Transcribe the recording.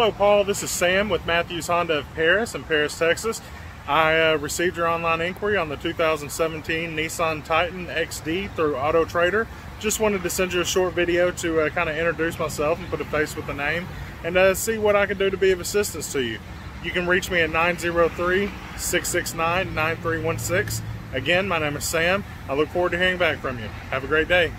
Hello, Paul. This is Sam with Mathews Honda of Paris in Paris, Texas. I uh, received your online inquiry on the 2017 Nissan Titan XD through Auto Trader. Just wanted to send you a short video to uh, kind of introduce myself and put a face with a name and uh, see what I can do to be of assistance to you. You can reach me at 903-669-9316. Again, my name is Sam. I look forward to hearing back from you. Have a great day.